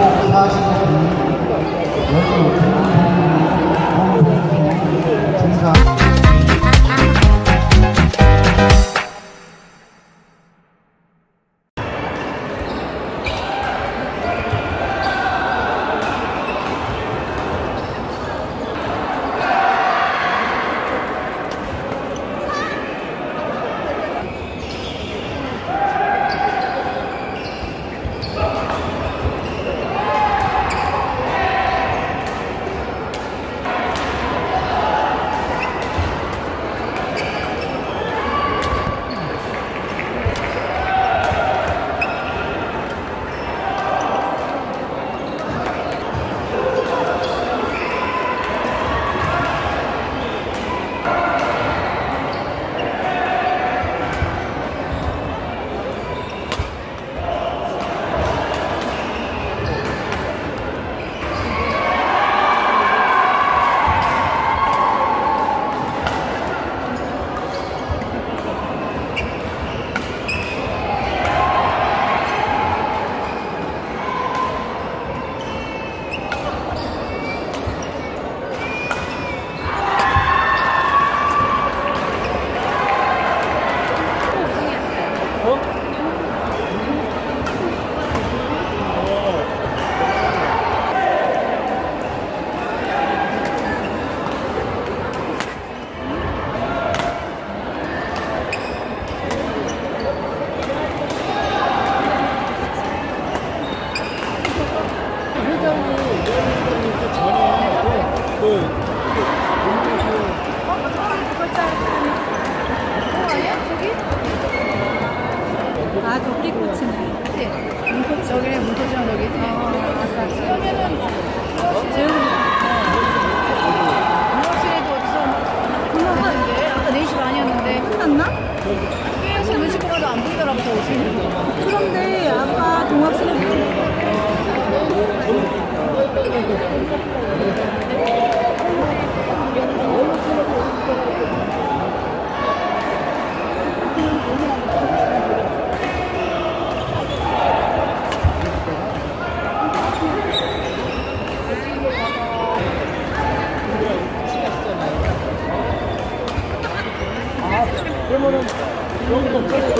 高校サージの、 아, 도끼꽃이네. 여기는 문토지랑 여기지. 그러면은 응급실에도 좀 불러가는데 아까 4시 반이었는데 끝났나? 계속 눈치 보라도 안 보이더라고 저. 그런데 아까 동학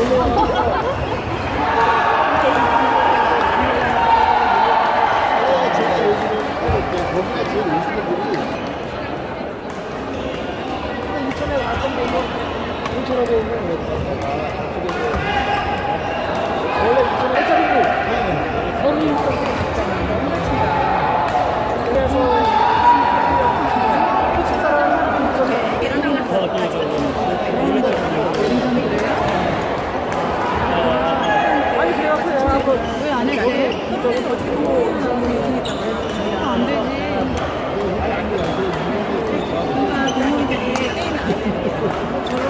생 왜안 했지? 안 되지. 그러니까 동물들이 게임이 안 돼. 저런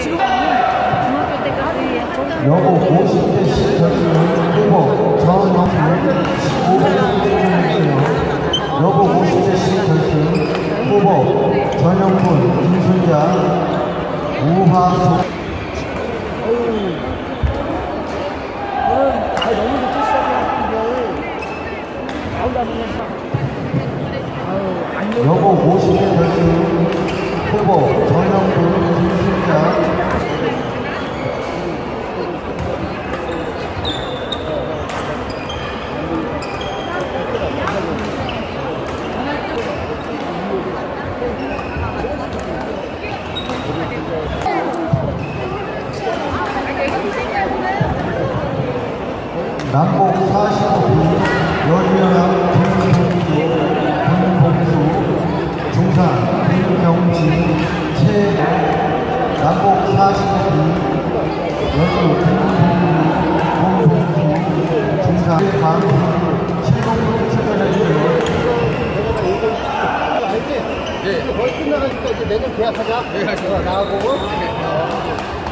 지금 중학교 때까지 했던 여고 50대씩 결승 후보 전영훈 15분 여고 50대씩 결승 후보 전영훈 김순자 우하소 여고 50대 결승 후보 전영훈 김순자 남북 45분 여주연합 김봉수 중산 김경진 최 남북 45분 여주 김봉수 중산 강 신동부 출연해주세요 네. 거의 끝나가니까 이제 내년 계약하자. 네, 어, 나하고. 그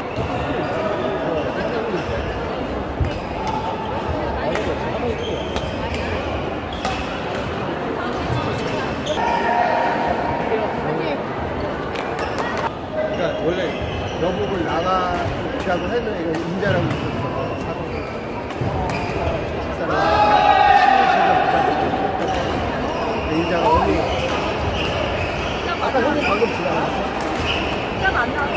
한국을 나가 귀하고 했는데 이거 인자라고 있었어. 사람. 인자가 어디? 아까 형이 방금 지나갔어. 진짜 만나고.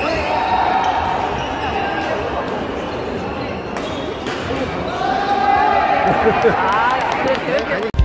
아, 그래, 그래.